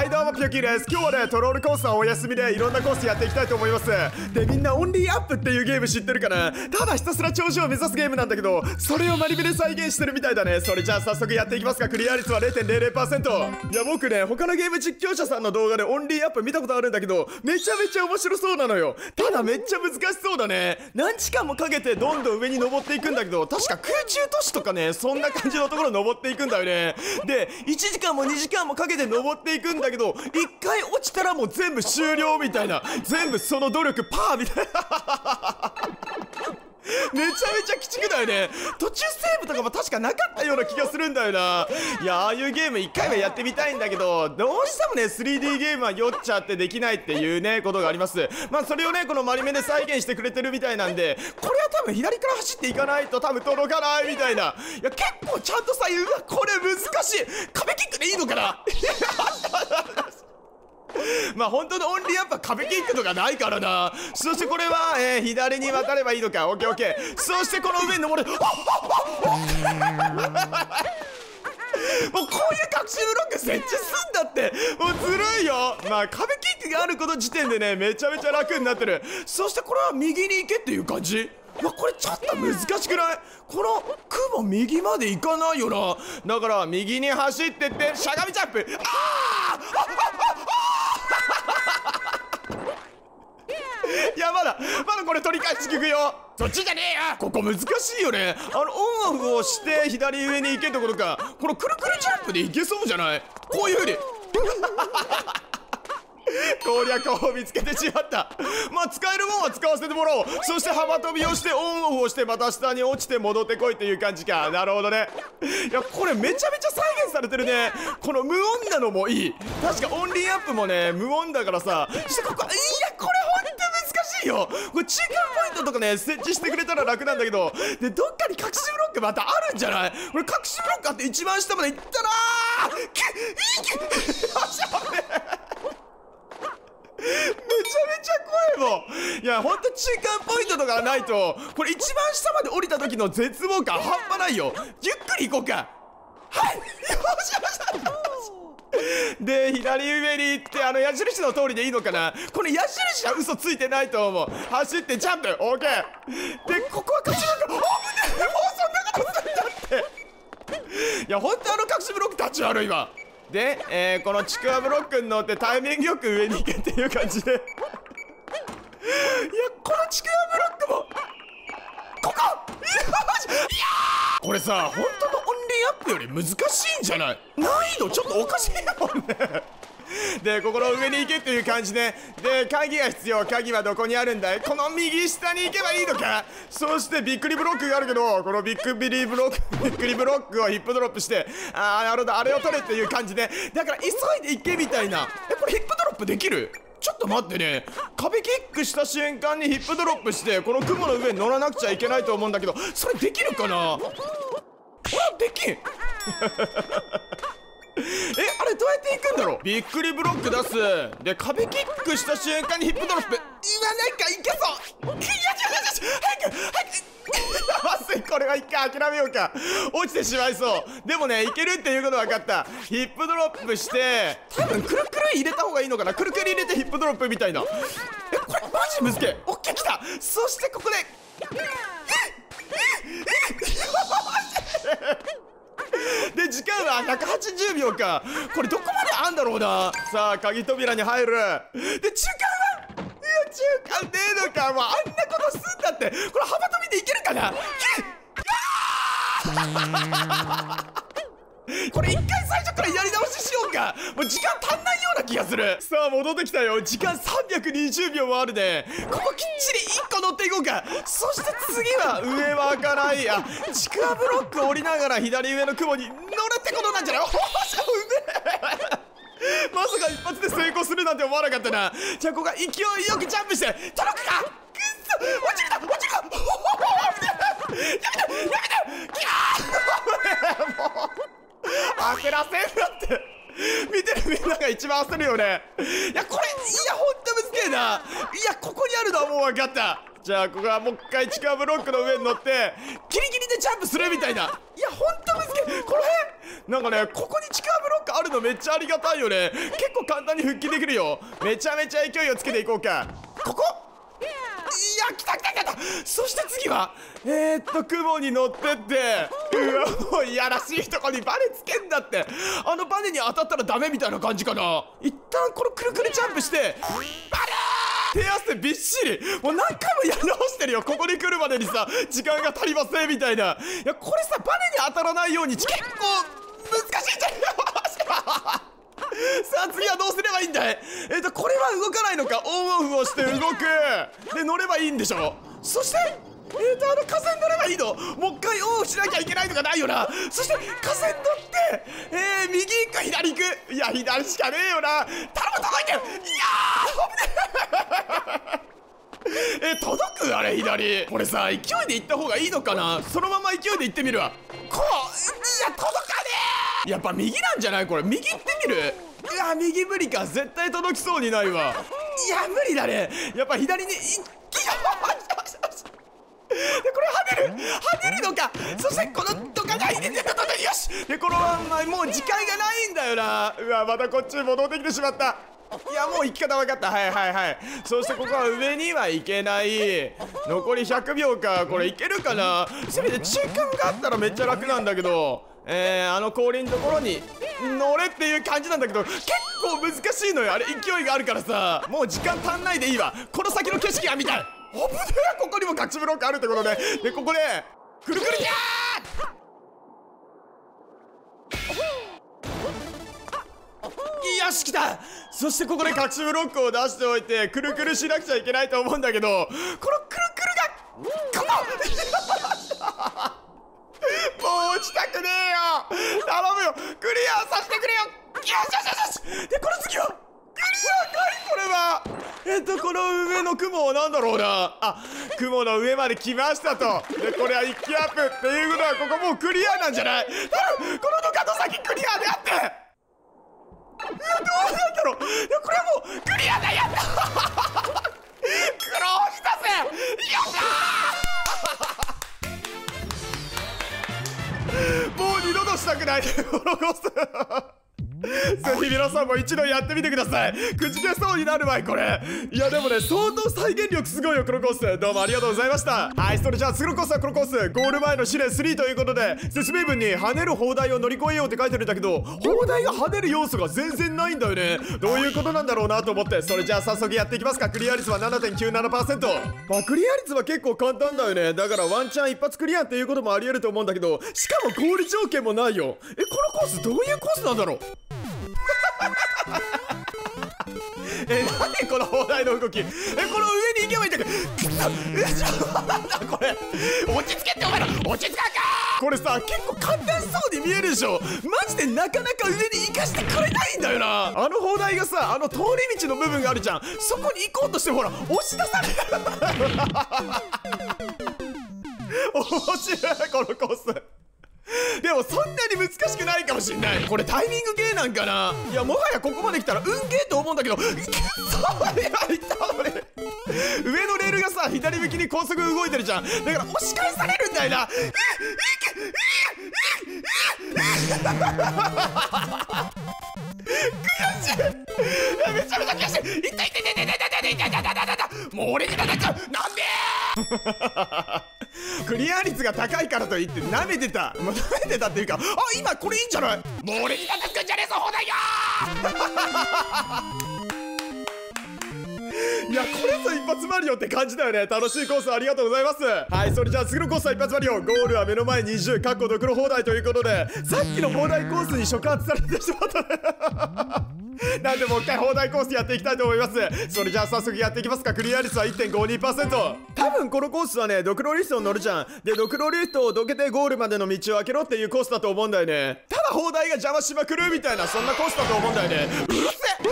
はいどうもピョキーです。今日はねトロールコースはお休みでいろんなコースやっていきたいと思います。でみんな Only Up っていうゲーム知ってるかな？ただひたすら頂上を目指すゲームなんだけどそれをマリメで再現してるみたいだね。それじゃあ早速やっていきますか。クリア率は0.00%いや僕ね他のゲーム実況者さんの動画で Only Up 見たことあるんだけどめちゃめちゃ面白そうなのよ。ただめっちゃ難しそうだね。何時間もかけてどんどん上に登っていくんだけど確か空中都市とかねそんな感じのところ登っていくんだよね。で1時間も2時間もかけて登っていくんだけど1回落ちたらもう全部終了みたいな。全部その努力パーみたいな。めちゃめちゃ鬼畜だよね。途中セーブとかも確かなかったような気がするんだよな。いやああいうゲーム1回はやってみたいんだけどどうしてもね 3D ゲームは酔っちゃってできないっていうねことがあります。まあそれをねこのマリメで再現してくれてるみたいなんでこれは多分左から走っていかないと多分届かないみたいな。いや結構ちゃんとさうわこれ難しい。壁キックでいいのかな。まあ本当のオンリーアップは壁キックとかないからな。そしてこれは、えー、左に渡ればいいのか。オッケーオッケー。そしてこの上に登る。もうこういう隠しブロック設置すんだって。もうずるいよ。まあ壁キックがあること時点でねめちゃめちゃ楽になってる。そしてこれは右に行けっていう感じ？いやこれちょっと難しくない？この雲右まで行かないよな。だから右に走ってってしゃがみジャンプ。あーいやまだまだこれ取り返し聞くよそっちじゃねえよ！ここ難しいよね。あのオンオフをして左上に行けところか。このくるくるジャンプで行けそうじゃない？こういうふうに。攻略法を見つけてしまった。まあ使えるもんは使わせてもらおう。そして幅跳びをしてオンオフをしてまた下に落ちて戻ってこいっていう感じか。なるほどね。いやこれめちゃめちゃ再現されてるね。この無音なのもいい。確かオンリーアップもね無音だからさ。してここいやこれいよ。これ中間ポイントとかね設置してくれたら楽なんだけど。でどっかに隠しブロックまたあるんじゃない？これ隠しブロックあって一番下まで行ったらーきいきよっしゃねめちゃめちゃ怖いもん。いやほんと中間ポイントとかないとこれ一番下まで降りた時の絶望感半端ないよ。ゆっくり行こうか。はい。よしよしよし。で左上に行ってあの矢印の通りでいいのかな？この矢印は嘘ついてないと思う。走ってジャンプ OK でここは隠しブロック危ねえ！もうそんなことするんだって。いやほんとあの隠しブロック立ち悪いわ。で、えー、このちくわブロックに乗ってタイミングよく上に行けっていう感じで。いやこのちくわブロックもここ！いやこれさ本当アップより難しいんじゃない？難易度ちょっとおかしいもん。ねでここの上に行けっていう感じね。で鍵が必要。鍵はどこにあるんだい？この右下に行けばいいのか。そしてびっくりブロックがあるけどこのビッグビリーブロックびっくりブロックをヒップドロップしてああなるほど。あれを取れっていう感じね。だから急いで行けみたいな。えこれヒップドロップできる？ちょっと待ってね。壁キックした瞬間にヒップドロップしてこの雲の上に乗らなくちゃいけないと思うんだけどそれできるかな？あできん。えあれどうやって行くんだろう？びっくりブロック出す。で壁キックした瞬間にヒップドロップ。うわなんかいけそういやちょちょちょ早く早く。まずいこれは一回諦めようか。落ちてしまいそう。でもねいけるっていうこと分かった。ヒップドロップして多分くるくる入れた方がいいのかな？くるくる入れてヒップドロップみたいな。えこれマジ難しいオッケー来た。そしてここで で時間は180秒か。これどこまであんだろうな。さあ鍵扉に入る。で中間は？いや中間ねえのか。もうあんなことすんだって。これ幅跳びでいけるかな？これ一回最初からやり直ししようか。もう時間足んないような気がする。さあ戻ってきたよ。時間320秒もあるね。ここきっちり1個乗っていこうか。そして次は上は開かない。あちくわブロック降りながら左上の雲に乗るってことなんじゃない？おおしゃうめえまさか一発で成功するなんて思わなかったな。じゃあここは勢いよくジャンプして届くか？くっそ。落ちるな落ちるなおおやめて！やめて！やめて！キャー もう焦らせんなって。見てるみんなが一番焦るよね。いやこれいやほんと難しいな。いやここにあるのはもう分かった。じゃあここはもう一回地下ブロックの上に乗ってギリギリでジャンプするみたいな。いやほんと難しい。この辺。なんかねここに地下ブロックあるのめっちゃありがたいよね。結構簡単に復帰できるよ。めちゃめちゃ勢いをつけていこうか。ここ？いや来た来た来た。そして次はえー、っと雲に乗ってって。うわもういやらしいとこにバネつけんだって。あのバネに当たったらダメみたいな感じかな。一旦このくるくるジャンプしてバネ手汗びっしり。もう何回もやり直してるよ。ここに来るまでにさ時間が足りませんみたいな。いやこれさバネに当たらないように結構難しいんじゃないさあ次はどうすればいいんだい？えっ、ー、とこれは動かないのか。オンオフをして動く。で乗ればいいんでしょ？そしてえーとあの河川乗ればいいの？もう一回オンしなきゃいけないとかないよな？そして河川乗ってえー、右行く左行く？いや左しかねえよな。頼む届いていやーえ！え届く？あれ左。これさ勢いで行った方がいいのかな？そのまま勢いで行ってみるわ。こういや届かねえ！やっぱ右なんじゃない？これ右行ってみる？いや右無理か。絶対届きそうにないわ。いや無理だね。やっぱ左に行きよでこれ跳ねるのか。そしてこのどかが入れてることでよし。でこのまんまもう時間がないんだよな。うわまたこっちに戻ってきてしまった。いやもう行き方分かった。はいはいはい。そしてここは上には行けない。残り100秒か。これいけるかな。せめて中間があったらめっちゃ楽なんだけど。えー、あの氷のところに乗れっていう感じなんだけど。結構難しいのよ。あれ勢いがあるからさ。もう時間足んないでいいわ。この先の景色が見たい。危ねえ。ここにもガチブロックあるってことで。でここでくるくるキャーよし来た。そしてここで隠しブロックを出しておいてくるくるしなくちゃいけないと思うんだけどこのくるくるがここ もう落ちたくねえよ。頼むよ。クリアさせてくれよ。よしよしよし。でこの次はクリアかいこれは。えっとこの上の雲は何だろうな？あ雲の上まで来ましたと。でこれは一気アップっていうことはここもうクリアなんじゃない？多分このドカの先クリアであって。いやどうなんだろう？いやこれはもうクリアだやった。苦労したぜ。よっしゃもう二度としたくない。ホロコース。トぜひ皆さんも一度やってみてください。くじけそうになるわいこれ。いやでもね相当再現力すごいよこのコース。どうもありがとうございました。はいそれじゃあ次のコースはこのコース。ゴール前の試練3ということで説明文に跳ねる砲台を乗り越えようって書いてるんだけど砲台が跳ねる要素が全然ないんだよね。どういうことなんだろうなと思って。それじゃあ早速やっていきますか。クリア率は7.97%まあクリア率は結構簡単だよね。だからワンチャン一発クリアっていうこともありえると思うんだけどしかもゴール条件もないよ。えこのコースどういうコースなんだろう？えなんでこの砲台の動き？えこの上に行けばいいんだけど。くそえちょなんだこれ。落ち着けってお前ら。落ち着かんかこれさ結構簡単そうに見えるでしょ。マジでなかなか上に行かしてくれないんだよな。あの砲台がさあの通り道の部分があるじゃん。そこに行こうとしてほら押し出される。面白いこのコース。でもそんなに難しくないかもしんない。これタイミングゲーなんかな。いやもはやここまで来たら運ゲーと思うんだけど。それはいたのね上のレールがさ左向きに高速動いてるじゃん。だから押し返されるんだよな。悔しいめちゃめちゃ悔しい痛い痛い痛い痛い痛い痛い痛い痛い痛い痛いもう俺に叩くなんで クリア率が高いからといって舐めてた。もう舐めてたっていうかあ今これいいんじゃない？もう俺に叩くんじゃねえぞ放題よ いやこれぞ一発マリオって感じだよね。楽しいコースありがとうございます。はいそれじゃあ次のコースは一発マリオ。ゴールは目の前に20かっこドクロ放題ということでさっきの放題コースに触発されてしまったね なんでもう一回放題コースやっていきたいと思います。それじゃあ早速やっていきますか。クリア率は1.52%多分このコースはねドクロリストを乗るじゃん。でドクロリフトをどけてゴールまでの道を開けろっていうコースだと思うんだよね。ただ放題が邪魔しまくるみたいなそんなコースだと思うんだよね。うるせ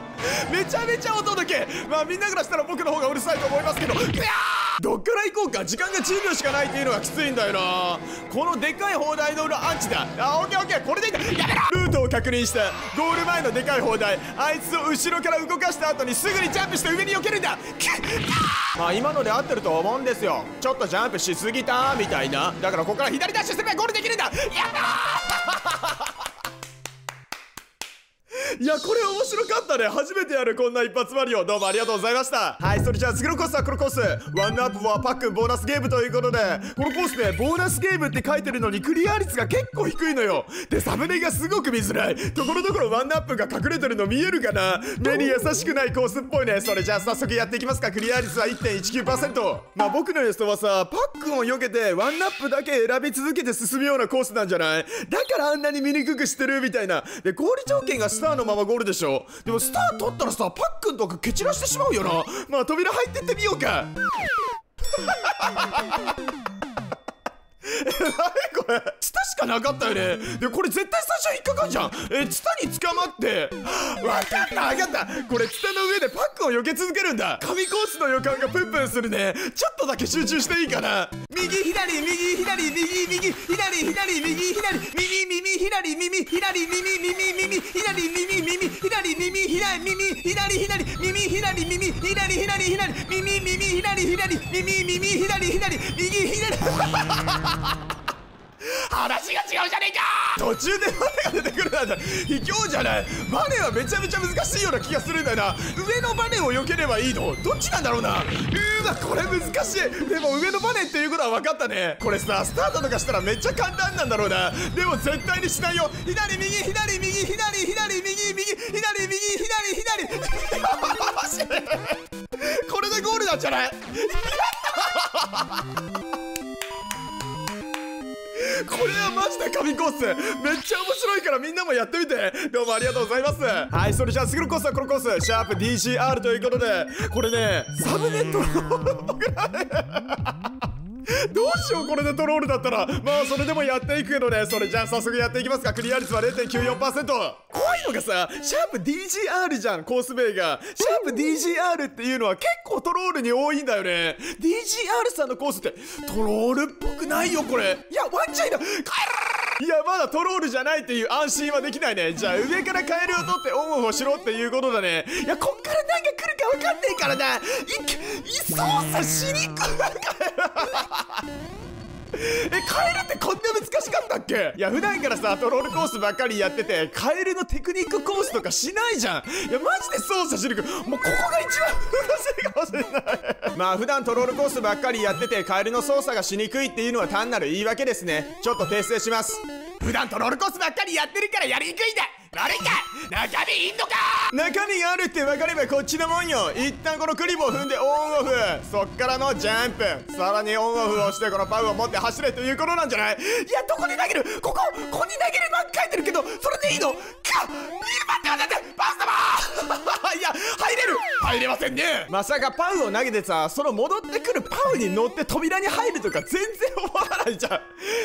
え！めちゃめちゃお届け。まあみんなからしたら僕の方がうるさいと思いますけど。どっから行こうか時間が10秒しかないっていうのがきついんだよな。このでかい砲台の裏アンチだ。あオッケーオッケー。これでいいんだやめろ！ルートを確認したゴール前のでかい砲台。あいつを後ろから動かした後にすぐにジャンプして上に避けるんだ。まあ今ので合ってると思うんですよ。ちょっとジャンプしすぎたみたいな。だからここから左ダッシュすればゴールできるんだ。やったいやこれ面白かったね。初めてやるこんな一発マリオ。どうもありがとうございました。はいそれじゃあ次のコースはこのコース。ワンアップはパックンボーナスゲームということでこのコースねボーナスゲームって書いてるのにクリア率が結構低いのよ。でサムネがすごく見づらい。ところどころワンアップが隠れてるの見えるかな。目に優しくないコースっぽいね。それじゃあ早速やっていきますか。クリア率は1.19%まあ僕の予想はさパックンを避けてワンアップだけ選び続けて進むようなコースなんじゃない？だからあんなに見にくくしてるみたいな。でゴール条件がスターのままゴールでしょ。でもスター取ったらさパックンとか蹴散らしてしまうよな。まあ扉入ってってみようか。これ？ツタしかなかったよね。でこれ絶対最初引っかかんじゃん。えツタに捕まって。わかったわかった。これツタの上でパックを避け続けるんだ。神コースの予感がプンプンするね。ちょっとだけ集中していいかな。右左右左右右左左右左右耳左耳左耳耳耳左耳耳左耳左耳左左耳左耳左左左耳耳左左耳耳左左右左。話が違うじゃねえか！途中でバネが出てくるなんて。卑怯じゃない。バネはめちゃめちゃ難しいような気がするんだよな。上のバネを避ければいいのどっちなんだろうな。うーわこれ難しい。でも上のバネっていうことは分かったね。これさスタートとかしたらめっちゃ簡単なんだろうな。でも絶対にしないよ。左右左右左左右右左右左左左 これでゴールなんじゃない？これはマジで神コース。めっちゃ面白いからみんなもやってみて。どうもありがとうございます。はいそれじゃあ次のコースはこのコース。シャープ DCR ということで。これねサブネットの僕らねどうしようこれでトロールだったら。まあそれでもやっていくけどね。それじゃあ早速やっていきますか。クリア率は0.94%怖いのがさシャープ DGR じゃんコース名が。シャープ DGR っていうのは結構トロールに多いんだよね。DGR さんのコースってトロールっぽくないよこれ。いやワンチャイだ帰るいやまだトロールじゃないっていう安心はできないね。じゃあ上からカエルを取ってオンオフをしろっていうことだね。いやこっから何が来るか分かんねえからな。いい操作しにくいえカエルってこんな難しかったっけ？いや普段からさトロールコースばっかりやっててカエルのテクニックコースとかしないじゃん。いやマジで操作しるくい。もうここが一番難しいかもしれない。まあ普段トロールコースばっかりやっててカエルの操作がしにくいっていうのは単なる言い訳ですね。ちょっと訂正します。普段トロールコースばっかりやってるからやりにくいんだ。悪いか中身いんのか！中身あるって分かればこっちのもんよ。一旦このクリボを踏んでオンオフ。そっからのジャンプ。さらにオンオフをしてこのパウを持って走れということなんじゃない？いやどこに投げる？ここここに投げるなん書いてるけどそれでいいの？か いや待って待ってパウ様！いや入れる！入れませんね！まさかパウを投げてさその戻ってくるパウに乗って扉に入るとか全然思わないじゃ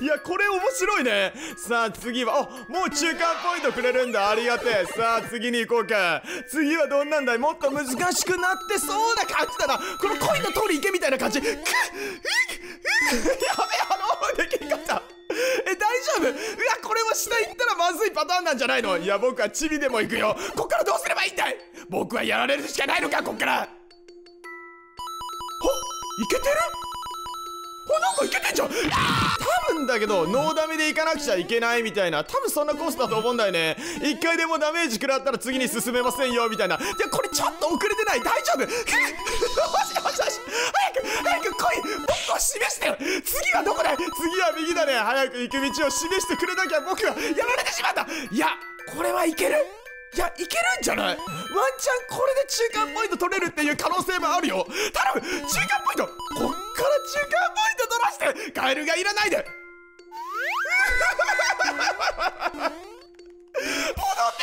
ん。いやこれ面白いね。さあ次はあもう中間ポイントくれるんだありがてえ。さあ次に行こうか。次はどんなんだい？もっと難しくなってそうな感じだなこのコインの通り行けみたいな感じくっやべあのできんかったえ大丈夫うわこれは下行ったらまずいパターンなんじゃないの？いや僕はチビでも行くよ。こっからどうすればいいんだい？僕はやられるしかないのか？こっから。ほいけてる？あなんかいけてんじゃん。多分だけどノーダメでいかなくちゃいけないみたいな。多分そんなコースだと思うんだよね。一回でもダメージ食らったら次に進めませんよみたいな。いやこれちょっと遅れてない？大丈夫？よしよしよし早く早く来い。僕を示してよ。次はどこだ？次は右だね。早く行く道を示してくれなきゃ僕はやられてしまった。いやこれはいける？いや、いけるんじゃない？ワンチャンこれで中間ポイント取れるっていう可能性もあるよ。頼む！中間ポイント！こっから中間ポイント取らして！カエルがいらないで！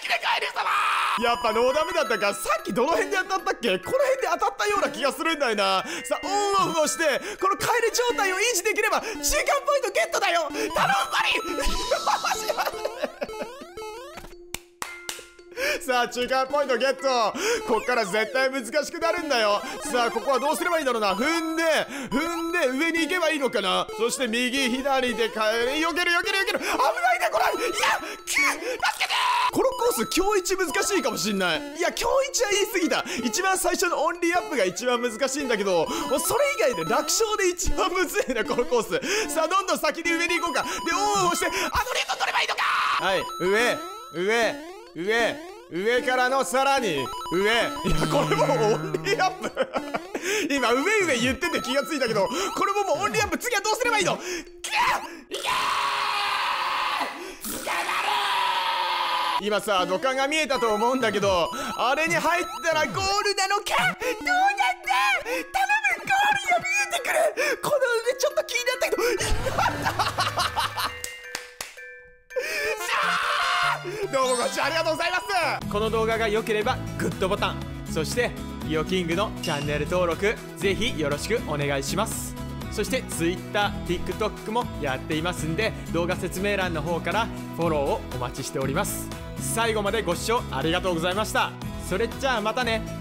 きてカエル様。やっぱノーダメだったかさっきどの辺で当たったっけ？この辺で当たったような気がするんだよな。さあオンオフをしてこのカエル状態を維持できれば中間ポイントゲットだよ。頼むバリ さあ中間ポイントゲット。こっから絶対難しくなるんだよ。さあここはどうすればいいんだろうな。踏んで踏んで上に行けばいいのかな。そして右左でかえよけるよけるよける。危ないねこれ。いや助けて！このコース今日一難しいかもしんない。いや今日一は言い過ぎた。一番最初のオンリーアップが一番難しいんだけどもうそれ以外で楽勝で一番むずいなこのコース。さあどんどん先に上に行こうか。でオンを押してアドリブ取ればいいのか！はい上上上。上からのさらに上。いやこれも Only Up。今上上言ってて気がついたけどこれももう Only Up。次はどうすればいいの？キャいけ今さ土管が見えたと思うんだけどあれに入ったらゴー！ルなのかどうこの動画が良ければグッドボタン。そしてリオキングのチャンネル登録ぜひよろしくお願いします。そして Twitter、TikTok もやっていますんで動画説明欄の方からフォローをお待ちしております。最後までご視聴ありがとうございました。それじゃあまたね。